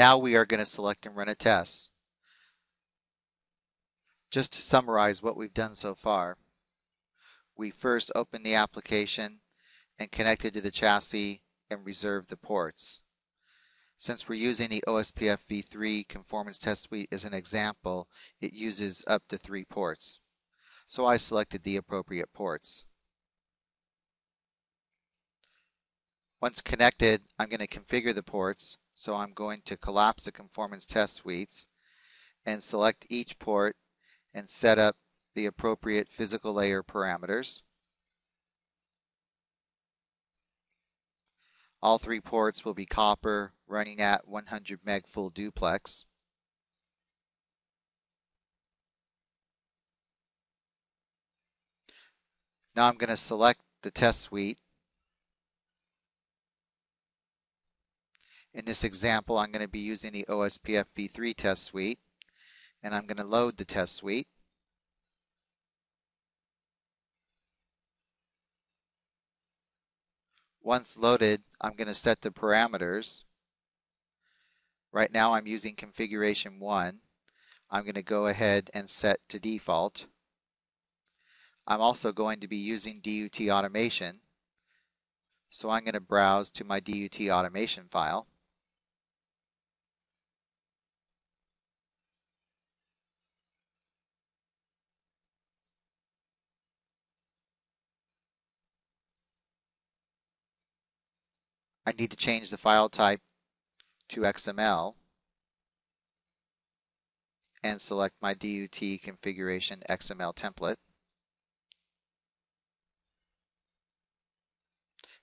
Now we are going to select and run a test. Just to summarize what we've done so far, we first opened the application and connected to the chassis and reserved the ports. Since we're using the OSPF v3 conformance test suite as an example, it uses up to three ports. So I selected the appropriate ports. Once connected, I'm going to configure the ports. So I'm going to collapse the conformance test suites and select each port and set up the appropriate physical layer parameters. All three ports will be copper running at 100 meg full duplex. Now I'm going to select the test suite. In this example, I'm going to be using the OSPF v3 test suite, and I'm going to load the test suite. Once loaded, I'm going to set the parameters. Right now I'm using configuration 1. I'm going to go ahead and set to default. I'm also going to be using DUT automation. So I'm going to browse to my DUT automation file. I need to change the file type to XML and select my DUT configuration XML template.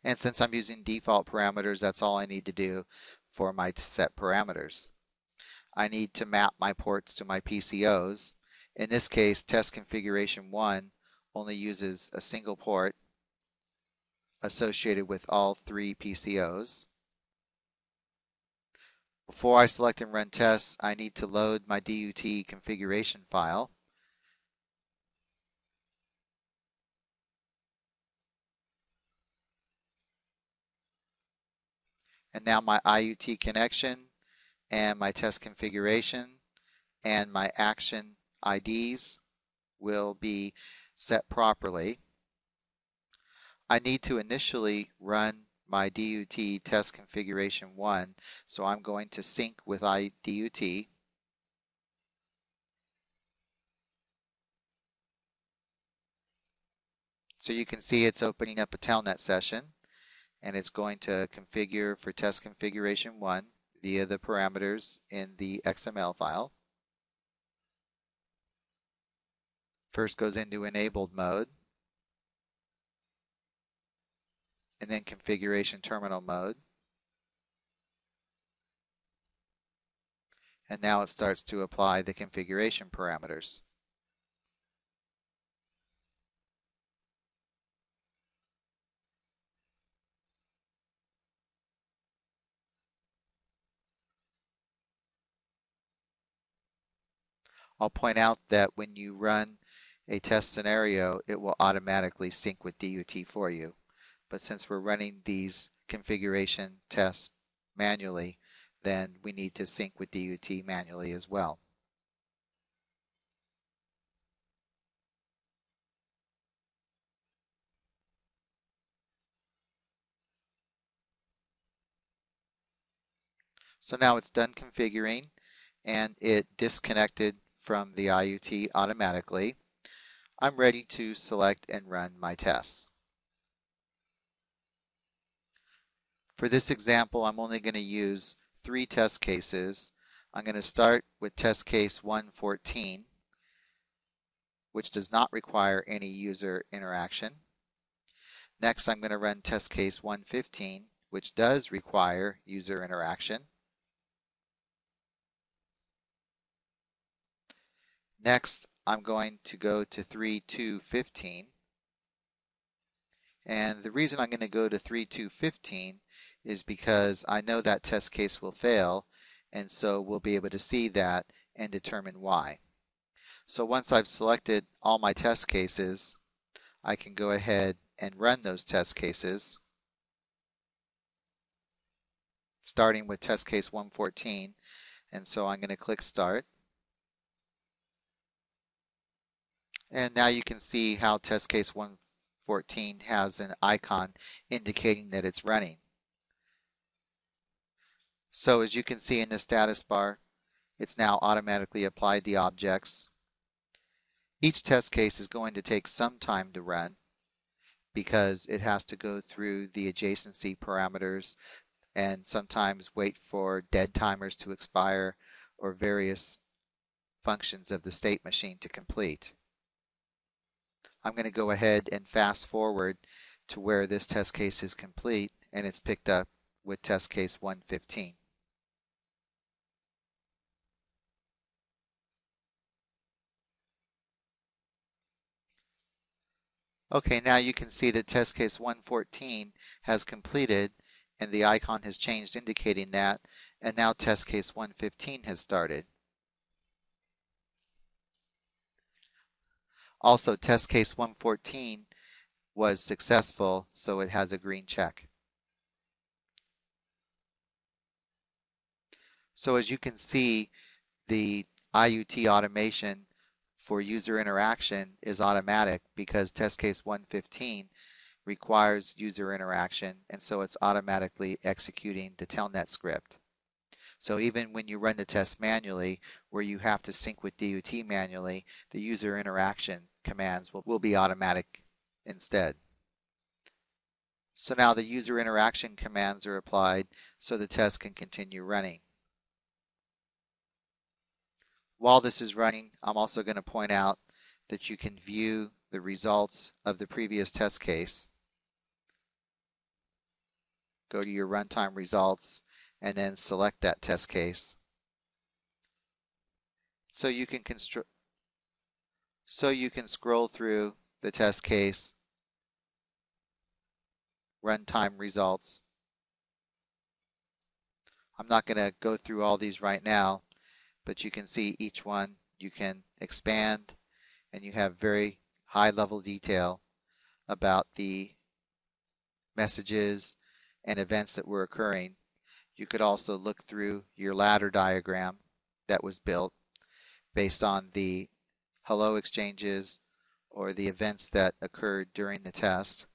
And since I'm using default parameters, that's all I need to do for my set parameters. I need to map my ports to my PCOs. In this case, test configuration 1 only uses a single port associated with all three PCOs. Before I select and run tests, I need to load my DUT configuration file. And now my IUT connection and my test configuration and my action IDs will be set properly. I need to initially run my DUT test configuration 1, so I'm going to sync with iDUT. So you can see it's opening up a telnet session and it's going to configure for test configuration 1 via the parameters in the XML file. First goes into enabled mode. And then configuration terminal mode. And now it starts to apply the configuration parameters. I'll point out that when you run a test scenario, it will automatically sync with DUT for you. But since we're running these configuration tests manually, then we need to sync with DUT manually as well. So now it's done configuring and it disconnected from the IUT automatically. I'm ready to select and run my tests. For this example, I'm only going to use three test cases. I'm going to start with test case 114, which does not require any user interaction. Next, I'm going to run test case 115, which does require user interaction. Next, I'm going to go to 3215. And the reason I'm going to go to 3215 is because I know that test case will fail and so we'll be able to see that and determine why. So once I've selected all my test cases, I can go ahead and run those test cases. Starting with test case 114, And so I'm going to click Start. And now you can see how test case 114 has an icon indicating that it's running. So as you can see in the status bar, it's now automatically applied the objects. Each test case is going to take some time to run because it has to go through the adjacency parameters and sometimes wait for dead timers to expire or various functions of the state machine to complete. I'm going to go ahead and fast forward to where this test case is complete and it's picked up with test case 115. Okay, now you can see that test case 114 has completed and the icon has changed indicating that and now test case 115 has started. Also test case 114 was successful so it has a green check. So as you can see the IUT automation for user interaction is automatic because test case 115 requires user interaction and so it's automatically executing the telnet script. So even when you run the test manually where you have to sync with DUT manually, the user interaction commands will, will be automatic instead. So now the user interaction commands are applied so the test can continue running. While this is running, I'm also going to point out that you can view the results of the previous test case. Go to your runtime results and then select that test case. So you can so you can scroll through the test case runtime results. I'm not going to go through all these right now but you can see each one you can expand and you have very high level detail about the messages and events that were occurring. You could also look through your ladder diagram that was built based on the hello exchanges or the events that occurred during the test.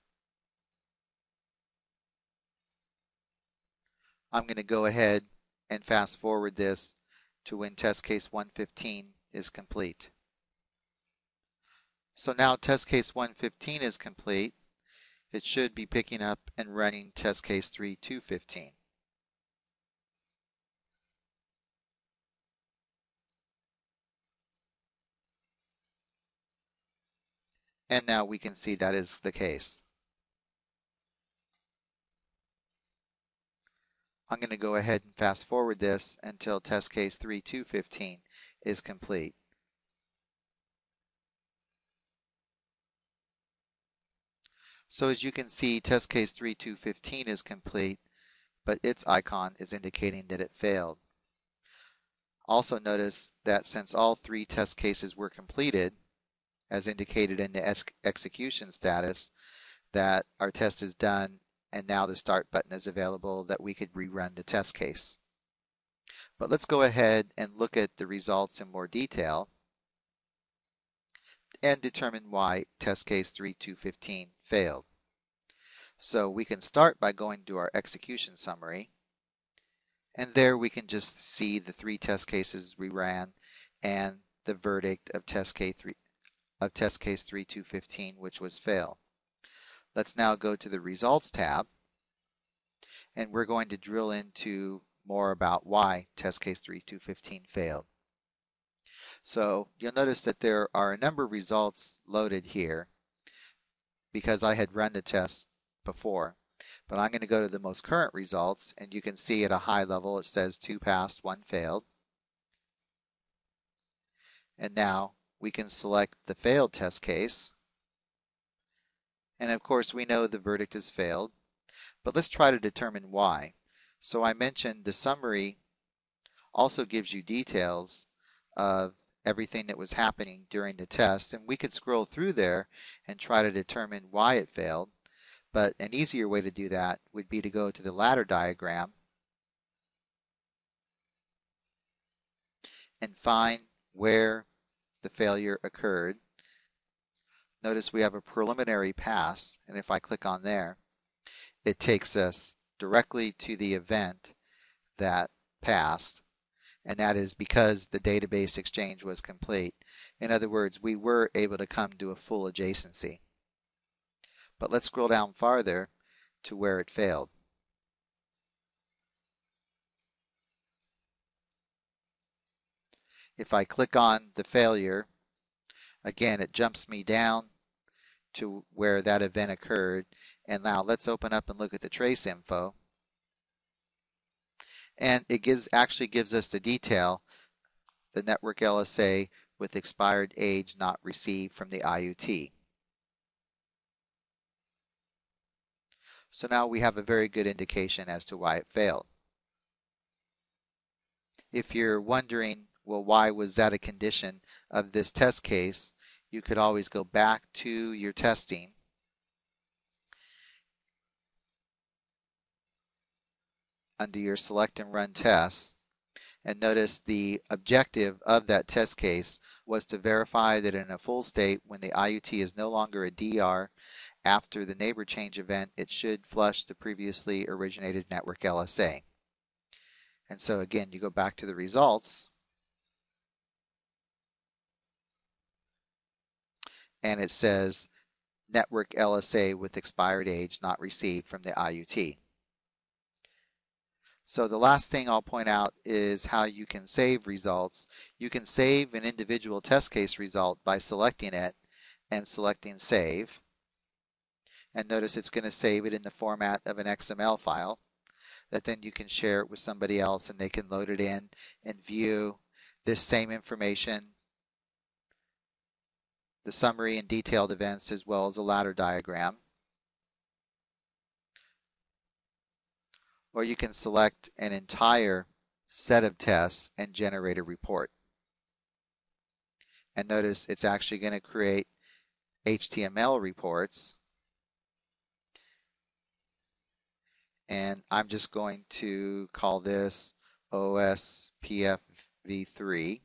I'm going to go ahead and fast forward this to when test case 115 is complete. So now test case 115 is complete. It should be picking up and running test case 3215. And now we can see that is the case. I'm going to go ahead and fast forward this until test case 3215 is complete. So as you can see, test case 3215 is complete, but its icon is indicating that it failed. Also notice that since all three test cases were completed, as indicated in the execution status, that our test is done and now the start button is available that we could rerun the test case. But let's go ahead and look at the results in more detail and determine why test case 3215 failed. So we can start by going to our execution summary and there we can just see the three test cases we ran and the verdict of test case 3 of test case 3215 which was fail. Let's now go to the Results tab, and we're going to drill into more about why test case 3215 failed. So you'll notice that there are a number of results loaded here because I had run the test before. But I'm going to go to the most current results and you can see at a high level it says two passed, one failed. And now we can select the failed test case and of course, we know the verdict has failed. But let's try to determine why. So I mentioned the summary also gives you details of everything that was happening during the test. And we could scroll through there and try to determine why it failed. But an easier way to do that would be to go to the ladder diagram and find where the failure occurred. Notice we have a preliminary pass, and if I click on there, it takes us directly to the event that passed, and that is because the database exchange was complete. In other words, we were able to come to a full adjacency. But let's scroll down farther to where it failed. If I click on the failure, again, it jumps me down to where that event occurred. And now let's open up and look at the trace info. And it gives actually gives us the detail, the network LSA with expired age not received from the IUT. So now we have a very good indication as to why it failed. If you're wondering, well, why was that a condition of this test case, you could always go back to your testing. Under your select and run tests. And notice the objective of that test case was to verify that in a full state when the IUT is no longer a DR after the neighbor change event it should flush the previously originated network LSA. And so again you go back to the results and it says network LSA with expired age not received from the IUT. So the last thing I'll point out is how you can save results. You can save an individual test case result by selecting it and selecting save. And notice it's going to save it in the format of an XML file that then you can share it with somebody else and they can load it in and view this same information, the summary and detailed events as well as a ladder diagram. or you can select an entire set of tests and generate a report. And notice it's actually going to create HTML reports. And I'm just going to call this OSPFv3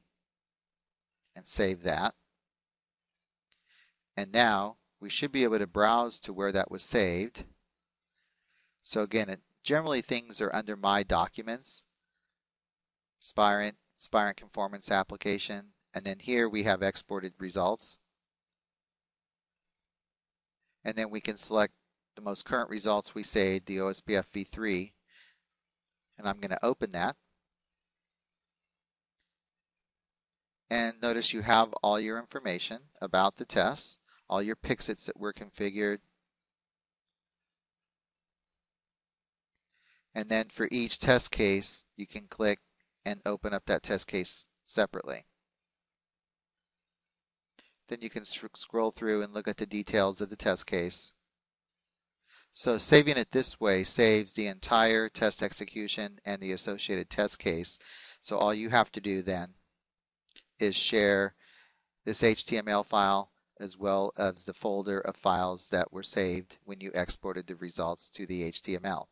and save that. And now we should be able to browse to where that was saved. So again, it Generally, things are under My Documents, Spirent, Spirent Conformance Application, and then here we have exported results. And then we can select the most current results we saved, the OSPF v3, and I'm going to open that. And notice you have all your information about the tests, all your PIXITs that were configured, And then for each test case, you can click and open up that test case separately. Then you can scroll through and look at the details of the test case. So saving it this way saves the entire test execution and the associated test case. So all you have to do then is share this HTML file as well as the folder of files that were saved when you exported the results to the HTML.